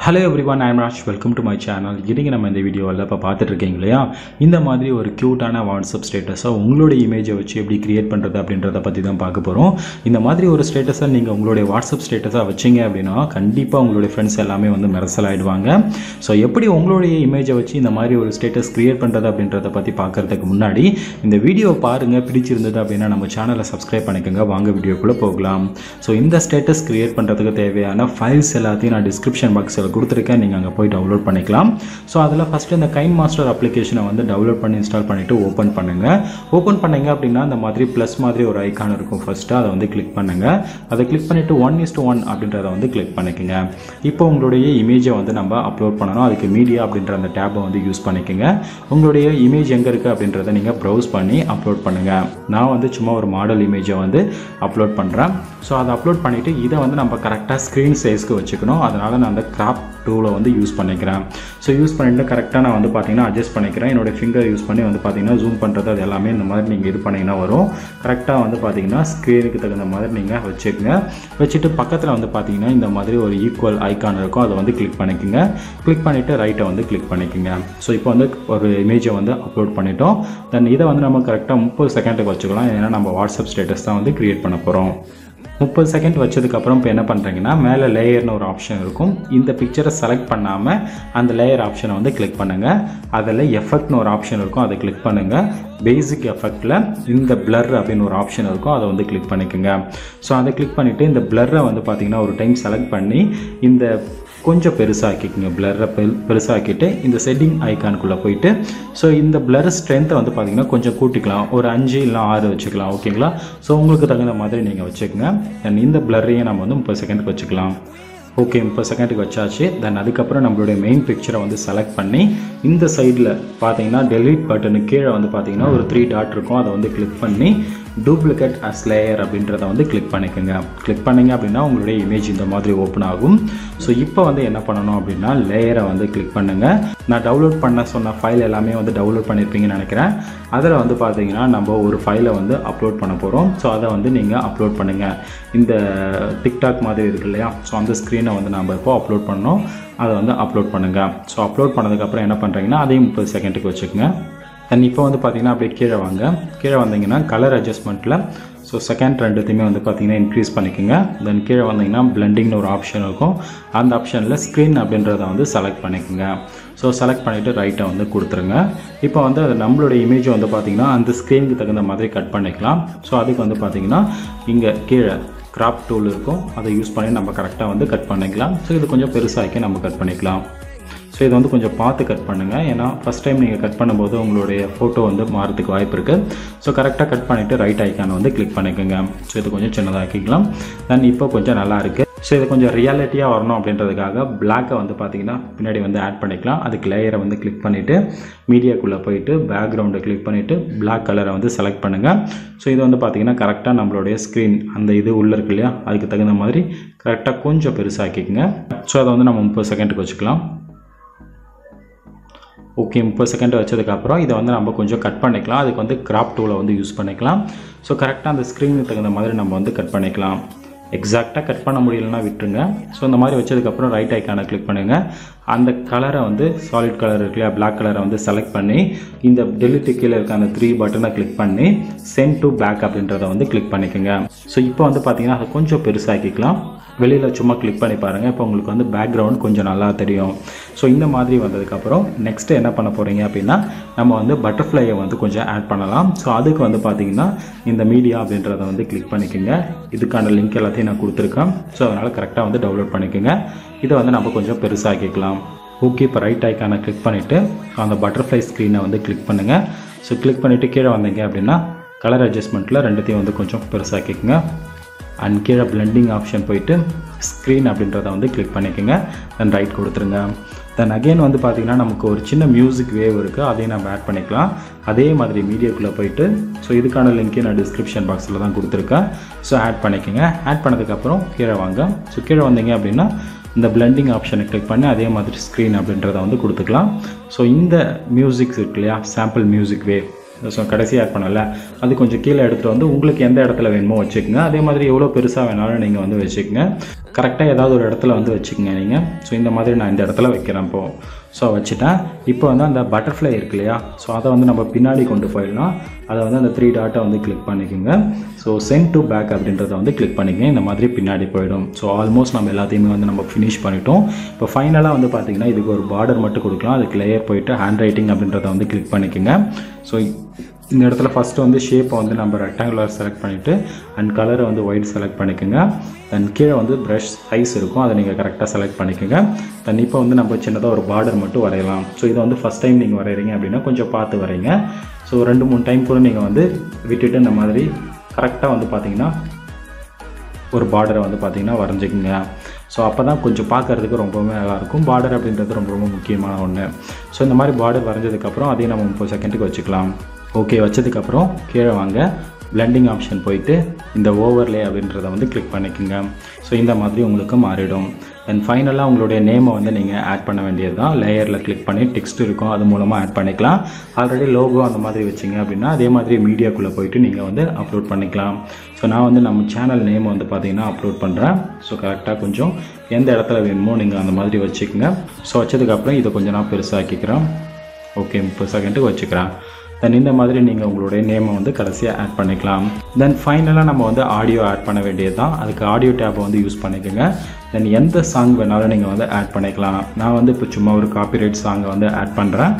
Hello everyone I'm Raj welcome to my channel இன்றைக்கி நம்ம இந்த வீடியோவில் இப்போ பார்த்துட்டு இருக்கீங்க இல்லையா? இந்த மாதிரி ஒரு க்யூட்டான வாட்ஸ்அப் ஸ்டேட்டஸை உங்களுடைய இமேஜை வச்சு எப்படி கிரியேட் பண்ணுறது அப்படின்றத பற்றி தான் பார்க்க போகிறோம் இந்த மாதிரி ஒரு ஸ்டேட்டஸை நீங்கள் உங்களுடைய வாட்ஸ்அப் ஸ்டேட்டஸாக வச்சிங்க அப்படின்னா கண்டிப்பாக உங்களுடைய ஃப்ரெண்ட்ஸ் எல்லாமே வந்து மெரசல் ஆகிடுவாங்க ஸோ எப்படி உங்களுடைய இமேஜை வச்சு இந்த மாதிரி ஒரு ஸ்டேட்டஸ் கிரியேட் பண்ணுறது அப்படின்றத பற்றி பார்க்குறதுக்கு முன்னாடி இந்த வீடியோ பாருங்கள் பிடிச்சிருந்தது அப்படின்னா நம்ம சேனலை சப்ஸ்கிரைப் பண்ணிக்கோங்க. வாங்க வீடியோக்குள்ளே போகலாம். ஸோ இந்த ஸ்டேட்டஸ் கிரியேட் பண்ணுறதுக்கு தேவையான ஃபைல்ஸ் எல்லாத்தையும் நான் டிஸ்கிரிப்ஷன் பாக்ஸில் கொடுத்துருக்கேன். நீங்கள் அங்கே போய் டவுன்லோட் பண்ணிக்கலாம். ஸோ அதில் ஃபஸ்ட்டு இந்த கைன் மாஸ்டர் அப்ளிகேஷனை வந்து டவுன்லோட் பண்ணி இன்ஸ்டால் பண்ணிவிட்டு ஓப்பன் பண்ணுங்கள் ஓப்பன் பண்ணிங்க அப்படின்னா இந்த மாதிரி ப்ளஸ் மாதிரி ஒரு ஐக்கான் இருக்கும் ஃபஸ்ட்டு அதை வந்து கிளிக் பண்ணுங்கள் அதை கிளிக் பண்ணிவிட்டு ஒன் இஸ் டு ஒன் அப்படின்றத வந்து கிளிக் பண்ணிக்கோங்க. இப்போ உங்களுடைய இமேஜை வந்து நம்ம அப்லோட் பண்ணணும். அதுக்கு மீடியா அப்படின்ற அந்த டேப்பை வந்து யூஸ் பண்ணிக்கோங்க. உங்களுடைய இமேஜ் எங்கே இருக்குது அப்படின்றத நீங்கள் ப்ரௌஸ் பண்ணி அப்லோட் பண்ணுங்கள் நான் வந்து சும்மா ஒரு மாடல் இமேஜை வந்து அப்லோட் பண்ணுறேன் ஸோ அதை அப்லோட் பண்ணிவிட்டு இதை வந்து நம்ம கரெக்டாக ஸ்க்ரீன் சைஸ்க்கு வச்சுக்கணும். அதனால் நான் அந்த கிராப் டூவில் வந்து யூஸ் பண்ணிக்கிறேன். ஸோ யூஸ் பண்ணிட்டு கரெக்டாக நான் வந்து பார்த்தீங்கன்னா அட்ஜஸ்ட் பண்ணிக்கிறேன். என்னோடய ஃபிங்கர் யூஸ் பண்ணி வந்து பார்த்தீங்கன்னா ஜூம் பண்ணுறது அது எல்லாமே இந்த மாதிரி நீங்கள் இது பண்ணிங்கன்னா வரும். கரெக்டாக வந்து பார்த்தீங்கன்னா ஸ்க்ரீனுக்கு தகுந்த மாதிரி நீங்கள் வச்சுக்கோங்க. வச்சுட்டு பக்கத்தில் வந்து பார்த்தீங்கன்னா இந்த மாதிரி ஒரு ஈக்குவல் ஐக்கான் இருக்கும். அதை வந்து கிளிக் பண்ணிக்கோங்க. கிளிக் பண்ணிவிட்டு ரைட்டை வந்து கிளிக் பண்ணிக்கோங்க. ஸோ இப்போ வந்து ஒரு இமேஜை வந்து அப்லோட் பண்ணிட்டோம். தென் இதை வந்து நம்ம கரெக்டாக முப்பது செகண்டுக்கு வச்சுக்கலாம். ஏன்னா நம்ம வாட்ஸ்அப் ஸ்டேட்டஸ் தான் வந்து க்ரியேட் பண்ண போகிறோம் முப்பது செகண்ட் வச்சதுக்கப்புறம் இப்போ என்ன பண்ணுறீங்கன்னா மேலே லேயர்னு ஒரு ஆப்ஷன் இருக்கும். இந்த பிக்சரை செலக்ட் பண்ணாமல் அந்த லேயர் ஆப்ஷனை வந்து கிளிக் பண்ணுங்கள் அதில் எஃபெக்ட்னு ஒரு ஆப்ஷன் இருக்கும் அதை கிளிக் பண்ணுங்கள் பேசிக் எஃபெக்டில் இந்த பிளர் அப்படின்னு ஒரு ஆப்ஷன் இருக்கும் அதை வந்து கிளிக் பண்ணிக்கோங்க. ஸோ அதை கிளிக் பண்ணிவிட்டு இந்த பிளர்ரை வந்து பார்த்திங்கன்னா ஒரு டைம் செலக்ட் பண்ணி இந்த கொஞ்சம் பெருசாக்கிக்கங்க பிளரை பெரு பெருசாக்கிட்டு இந்த செட்டிங் ஐக்கானுக்குள்ளே போயிட்டு ஸோ இந்த பிளர் ஸ்ட்ரென்த்தை வந்து பார்த்திங்கன்னா கொஞ்சம் கூட்டிக்கலாம். ஒரு அஞ்சு இல்லை ஆறு வச்சுக்கலாம் ஓகேங்களா ஸோ உங்களுக்கு தகுந்த மாதிரி நீங்கள் வச்சுக்கோங்க. அண்ட் இந்த பிளரையும் நம்ம வந்து முப்பது செகண்டுக்கு வச்சுக்கலாம். ஓகே முப்பது செகண்டுக்கு வச்சாச்சு. தென் அதுக்கப்புறம் நம்மளுடைய மெயின் பிக்சரை வந்து செலக்ட் பண்ணி இந்த சைடில் பார்த்தீங்கன்னா டெலிட் பட்டனு கீழே வந்து பார்த்தீங்கன்னா ஒரு த்ரீ டாட் இருக்கும். அதை வந்து கிளிக் பண்ணி டூப்ளிகேட் அஸ் லேயர் அப்படின்றத வந்து கிளிக் பண்ணிக்கோங்க. கிளிக் பண்ணிங்க அப்படின்னா உங்களுடைய இமேஜ் இந்த மாதிரி ஓப்பன் ஆகும். ஸோ இப்போ வந்து என்ன பண்ணணும் அப்படின்னா லேயரை வந்து கிளிக் பண்ணுங்கள் நான் டவுன்லோட் பண்ண சொன்ன ஃபைல் எல்லாமே வந்து டவுன்லோட் பண்ணியிருப்பீங்கன்னு நினைக்கிறேன். அதில் வந்து பார்த்தீங்கன்னா நம்ம ஒரு ஃபைலை வந்து அப்லோட் பண்ண போகிறோம் ஸோ அதை வந்து நீங்கள் அப்லோட் பண்ணுங்கள் இந்த டிக்டாக் மாதிரி இருக்கு இல்லையா? ஸோ அந்த ஸ்க்ரீனை வந்து நம்ம இப்போ அப்லோட் பண்ணோம். அதை வந்து அப்லோட் பண்ணுங்கள் ஸோ அப்லோட் பண்ணதுக்கப்புறம் என்ன பண்ணுறீங்கன்னா அதையும் முப்பது செகண்டுக்கு வச்சுக்கோங்க. அண்ட் இப்போ வந்து பார்த்தீங்கன்னா அப்படியே கீழே வாங்க. கீழே வந்தீங்கன்னா கலர் அட்ஜஸ்ட்மெண்ட்டில் ஸோ செகண்ட் ரெண்டுத்தையுமே வந்து பார்த்தீங்கன்னா இன்க்ரீஸ் பண்ணிக்கோங்க. தென் கீழே வந்தீங்கன்னா பிளெண்டிங்னு ஒரு ஆப்ஷன் இருக்கும். அந்த ஆப்ஷனில் ஸ்க்ரீன் அப்படின்றத வந்து செலக்ட் பண்ணிக்கோங்க. ஸோ செலக்ட் பண்ணிவிட்டு ரைட்டை வந்து கொடுத்துருங்க. இப்போ வந்து அது நம்மளுடைய இமேஜ் வந்து பார்த்திங்கன்னா அந்த ஸ்க்ரீனுக்கு தகுந்த மாதிரி கட் பண்ணிக்கலாம். ஸோ அதுக்கு வந்து பார்த்திங்கன்னா இங்கே கீழே கிராப் டூல் இருக்கும். அதை யூஸ் பண்ணி நம்ம கரெக்டாக வந்து கட் பண்ணிக்கலாம். ஸோ இது கொஞ்சம் பெருசாக்கி நம்ம கட் பண்ணிக்கலாம். ஸோ இதை வந்து கொஞ்சம் பார்த்து கட் பண்ணுங்கள் ஏன்னா ஃபஸ்ட் டைம் நீங்கள் கட் பண்ணும்போது உங்களுடைய ஃபோட்டோ வந்து மாறதுக்கு வாய்ப்பு இருக்குது ஸோ கரெக்டாக கட் பண்ணிவிட்டு ரைட் ஐக்கானை வந்து கிளிக் பண்ணிக்கோங்க. ஸோ இது கொஞ்சம் சின்னதாக்கிக்கலாம். தென் இப்போ கொஞ்சம் நல்லாயிருக்கு ஸோ இது கொஞ்சம் ரியாலிட்டியாக வரணும் அப்படின்றதுக்காக பிளாக்கை வந்து பார்த்திங்கன்னா பின்னாடி வந்து ஆட் பண்ணிக்கலாம். அதுக்கு லேயரை வந்து கிளிக் பண்ணிவிட்டு மீடியாக்குள்ளே போயிட்டு பேக்ரவுண்டை கிளிக் பண்ணிவிட்டு பிளாக் கலரை வந்து செலக்ட் பண்ணுங்கள் ஸோ இது வந்து பார்த்திங்கன்னா கரெக்டாக நம்மளுடைய ஸ்க்ரீன் அந்த இது உள்ளே இருக்கு இல்லையா? அதுக்கு தகுந்த மாதிரி கரெக்டாக கொஞ்சம் பெருசாக்கிக்கோங்க. ஸோ அதை வந்து நம்ம முப்பது செகண்டுக்கு வச்சுக்கலாம். ஓகே முப்பது செகண்ட் வச்சதுக்கப்புறம் இதை வந்து நம்ம கொஞ்சம் கட் பண்ணிக்கலாம். அதுக்கு வந்து கிராப் டூலை வந்து யூஸ் பண்ணிக்கலாம். ஸோ கரெக்டாக அந்த ஸ்க்ரீனுக்கு தகுந்த மாதிரி நம்ம வந்து கட் பண்ணிக்கலாம். எக்ஸாக்டாக கட் பண்ண முடியலன்னா விட்டுருங்க. ஸோ இந்த மாதிரி வச்சதுக்கப்புறம் ரைட் ஐக்கானை கிளிக் பண்ணுங்கள் அந்த கலரை வந்து சாலிட் கலர் இருக்குல்ல பிளாக் கலரை வந்து செலக்ட் பண்ணி இந்த டெலிட்டு கீழே இருக்க அந்த த்ரீ பட்டனை கிளிக் பண்ணி சென்ட் டு பிளாக் அப்படின்றத வந்து கிளிக் பண்ணிக்கோங்க. ஸோ இப்போ வந்து பார்த்தீங்கன்னா அதை கொஞ்சம் பெருசாக்கிக்கலாம். வெளியில் சும்மா கிளிக் பண்ணி பாருங்கள் இப்போ உங்களுக்கு வந்து பேக்ரவுண்ட் கொஞ்சம் நல்லா தெரியும். ஸோ இந்த மாதிரி வந்ததுக்கப்புறம் நெக்ஸ்ட்டு என்ன பண்ண போகிறீங்க அப்படின்னா நம்ம வந்து பட்டர்ஃப்ளையை வந்து கொஞ்சம் ஆட் பண்ணலாம். ஸோ அதுக்கு வந்து பார்த்தீங்கன்னா இந்த மீடியா அப்படின்றத வந்து கிளிக் பண்ணிக்கோங்க. இதுக்கான லிங்க் எல்லாத்தையும் நான் கொடுத்துருக்கேன். ஸோ அதனால் கரெக்டாக வந்து டவுன்லோட் பண்ணிக்கோங்க. இதை வந்து நம்ம கொஞ்சம் பெருசாக்கிக்கலாம். ஓகே இப்போ ரைட் ஐக்கானை கிளிக் பண்ணிவிட்டு அந்த பட்டர்ஃப்ளை ஸ்க்ரீனை வந்து கிளிக் பண்ணுங்கள் ஸோ கிளிக் பண்ணிவிட்டு கீழே வந்தீங்க அப்படின்னா கலர் அட்ஜஸ்ட்மெண்ட்டில் ரெண்டுத்தையும் வந்து கொஞ்சம் பெருசாக்கிக்கோங்க அண்ட் கீழே பிளெண்டிங் ஆப்ஷன் போயிட்டு ஸ்க்ரீன் அப்படின்றத வந்து கிளிக் பண்ணிக்கோங்க. தென் ரைட் கொடுத்துருங்க. தென் அகெயின் வந்து பார்த்திங்கன்னா நமக்கு ஒரு சின்ன மியூசிக் வேவ் இருக்குது அதையும் நம்ம ஆட் பண்ணிக்கலாம். அதே மாதிரி மீடியாக்குள்ளே போயிட்டு ஸோ இதுக்கான லிங்க்கே நான் டிஸ்கிரிப்ஷன் பாக்ஸில் தான் கொடுத்துருக்கேன். ஸோ ஆட் பண்ணிக்கோங்க. ஆட் பண்ணதுக்கப்புறம் கீழே வாங்க. ஸோ கீழே வந்தீங்க அப்படின்னா இந்த பிளெண்டிங் ஆப்ஷனை கிளிக் பண்ணி அதே மாதிரி ஸ்க்ரீன் அப்படின்றத வந்து கொடுத்துக்கலாம். ஸோ இந்த மியூசிக்ஸ் இருக்கு இல்லையா? சாம்பிள் மியூசிக் வேவ் ஸோ கடைசியாக ஆட் பண்ணல. அது கொஞ்சம் கீழே எடுத்துகிட்டு வந்து உங்களுக்கு எந்த இடத்துல வேணுமோ வச்சுக்கோங்க. அதே மாதிரி எவ்வளோ பெருசாக வேணாலும் நீங்கள் வந்து வச்சுக்கோங்க. கரெக்டாக ஏதாவது ஒரு இடத்துல வந்து வச்சுக்கோங்க நீங்கள் ஸோ இந்த மாதிரி நான் இந்த இடத்துல வைக்கிறேன் இப்போ. ஸோ வச்சுட்டேன். இப்போ வந்து அந்த பட்டர்ஃப்ளை இருக்கு இல்லையா? ஸோ அதை வந்து நம்ம பின்னாடி கொண்டு போயிடலாம். அதை வந்து அந்த த்ரீ டாட்டை வந்து கிளிக் பண்ணிக்கோங்க. ஸோ சென்ட் டு பேக் அப்படின்றத வந்து கிளிக் பண்ணிக்கங்க. இந்த மாதிரி பின்னாடி போயிடும். ஸோ ஆல்மோஸ்ட் நம்ம எல்லாத்தையுமே வந்து நம்ம ஃபினிஷ் பண்ணிட்டோம். இப்போ ஃபைனலாக வந்து பார்த்திங்கன்னா இதுக்கு ஒரு பார்டர் மட்டும் கொடுக்கலாம். அதுக்கு லேயர் போயிட்டு ஹேண்ட் ரைட்டிங் அப்படின்றத வந்து கிளிக் பண்ணிக்கோங்க. ஸோ இந்த இடத்துல ஃபஸ்ட்டு வந்து ஷேப்பை வந்து நம்ம ரெக்டாங்குலர் செலக்ட் பண்ணிவிட்டு அண்ட் கலரை வந்து ஒயிட் செலக்ட் பண்ணிக்கோங்க. அண்ட் கீழே வந்து ப்ரஷ் சைஸ் இருக்கும். அதை நீங்கள் கரெக்டாக செலக்ட் பண்ணிக்கோங்க. தன் இப்போ வந்து நம்ம சின்னதாக ஒரு பார்டர் மட்டும் வரையலாம். ஸோ இதை வந்து ஃபஸ்ட் டைம் நீங்கள் வரைகிறீங்க அப்படின்னா கொஞ்சம் பார்த்து வரைங்க. ஸோ ரெண்டு மூணு டைம் கூட நீங்கள் வந்து விட்டுட்டு இந்த மாதிரி கரெக்டாக வந்து பார்த்தீங்கன்னா ஒரு பார்டரை வந்து பார்த்திங்கன்னா வரைஞ்சிக்கோங்க. ஸோ அப்போ தான் கொஞ்சம் பார்க்குறதுக்கு ரொம்பவுமே நல்லாயிருக்கும் பார்டர் அப்படின்றது ரொம்ப ரொம்ப முக்கியமான ஒன்று ஸோ இந்த மாதிரி பார்டர் வரைஞ்சதுக்கப்புறம் அதையும் நம்ம முப்பது செகண்டுக்கு வச்சுக்கலாம். ஓகே வச்சதுக்கப்புறம் கீழே வாங்க. பிளண்டிங் ஆப்ஷன் போயிட்டு இந்த ஓவர்லே அப்படின்றத வந்து கிளிக் பண்ணிக்கோங்க. ஸோ இந்த மாதிரி உங்களுக்கு மாறிடும். தென் ஃபைனலாக உங்களுடைய நேமை வந்து நீங்கள் ஆட் பண்ண வேண்டியது தான் லேயரில் கிளிக் பண்ணி டெக்ஸ்ட் இருக்கும். அது மூலமாக ஆட் பண்ணிக்கலாம். ஆல்ரெடி லோகோ அந்த மாதிரி வச்சிங்க அப்படின்னா அதே மாதிரி மீடியாக்குள்ளே போயிட்டு நீங்கள் வந்து அப்லோட் பண்ணிக்கலாம். ஸோ நான் வந்து நம்ம சேனல் நேம் வந்து பார்த்தீங்கன்னா அப்லோட் பண்ணுறேன் ஸோ கரெக்டாக கொஞ்சம் எந்த இடத்துல வேணுமோ நீங்கள் அந்த மாதிரி வச்சுக்கோங்க. ஸோ வச்சதுக்கப்புறம் இதை கொஞ்சம் நான் பெருசாக்கிக்கிறேன். ஓகே முப்பது செகண்டுக்கு வச்சுக்கிறேன். தென் இந்த மாதிரி நீங்கள் உங்களுடைய நேமை வந்து கடைசியாக ஆட் பண்ணிக்கலாம். தென் ஃபைனலாக நம்ம வந்து ஆடியோ ஆட் பண்ண வேண்டியது தான் அதுக்கு ஆடியோ டேப்பை வந்து யூஸ் பண்ணிக்கோங்க. தென் எந்த சாங் வேணாலும் நீங்கள் வந்து ஆட் பண்ணிக்கலாம். நான் வந்து இப்போ சும்மா ஒரு காப்பிரைட் சாங்கை வந்து ஆட் பண்ணுறேன்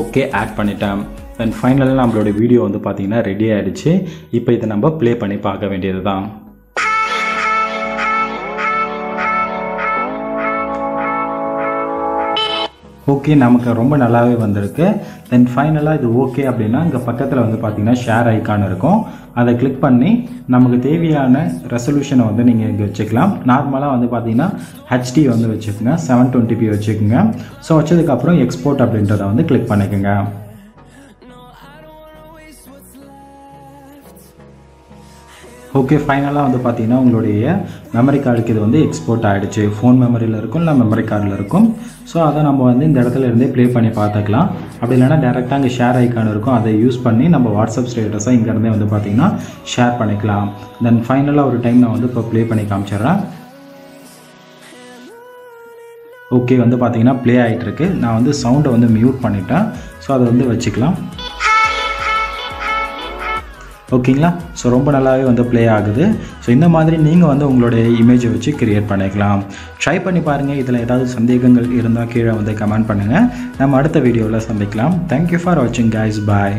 ஓகே ஆட் பண்ணிட்டேன். தென் ஃபைனலாக நம்மளோட வீடியோ வந்து பார்த்திங்கன்னா ரெடி ஆகிடுச்சு இப்போ இதை நம்ம ப்ளே பண்ணி பார்க்க வேண்டியது தான் ஓகே நமக்கு ரொம்ப நல்லாவே வந்திருக்கு. தென் ஃபைனலாக இது ஓகே அப்படின்னா இங்கே பக்கத்தில் வந்து பார்த்தீங்கன்னா ஷேர் ஐக்கான் இருக்கும். அதை கிளிக் பண்ணி நமக்கு தேவையான ரெசல்யூஷனை வந்து நீங்கள் இங்கே வச்சுக்கலாம். நார்மலாக வந்து பார்த்தீங்கன்னா ஹெச்டி வந்து வச்சுக்கோங்க செவன் டுவெண்ட்டி பி வச்சுக்கோங்க. ஸோ வச்சதுக்கப்புறம் எக்ஸ்போர்ட் அப்படின்றத வந்து கிளிக் பண்ணிக்கோங்க. ஓகே ஃபைனலாக வந்து பார்த்தீங்கன்னா உங்களுடைய மெமரி கார்டுக்கு இது வந்து எக்ஸ்போர்ட் ஆகிடுச்சு ஃபோன் மெமரியில் இருக்கும் இல்லை மெமரி கார்டில் இருக்கும். ஸோ அதை நம்ம வந்து இந்த இடத்துல இருந்தே ப்ளே பண்ணி பார்த்துக்கலாம். அப்படி இல்லைனா டேரெக்டாக அங்கே ஷேர் ஐக்கான் இருக்கும். அதை யூஸ் பண்ணி நம்ம வாட்ஸ்அப் ஸ்டேட்டஸாக இங்கேருந்தே வந்து பார்த்திங்கன்னா ஷேர் பண்ணிக்கலாம். தென் ஃபைனலாக ஒரு டைம் நான் வந்து இப்போ ப்ளே பண்ணி காமிச்சிடுறேன். ஓகே வந்து பார்த்தீங்கன்னா ப்ளே ஆகிட்டுருக்கு நான் வந்து சவுண்டை வந்து மியூட் பண்ணிட்டேன். ஸோ அதை வந்து வச்சுக்கலாம். ஓகேங்களா? ஸோ ரொம்ப நல்லாவே வந்து ப்ளே ஆகுது. ஸோ இந்த மாதிரி நீங்கள் வந்து உங்களுடைய இமேஜை வச்சு கிரியேட் பண்ணிக்கலாம். ட்ரை பண்ணி பாருங்கள் இதில் ஏதாவது சந்தேகங்கள் இருந்தால் கீழே வந்து கமெண்ட் பண்ணுங்கள் நம்ம அடுத்த வீடியோவில் சந்திக்கலாம். தேங்க்யூ ஃபார் வாட்சிங் கைஸ் பாய்